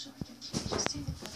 залишили тільки частини продавцівських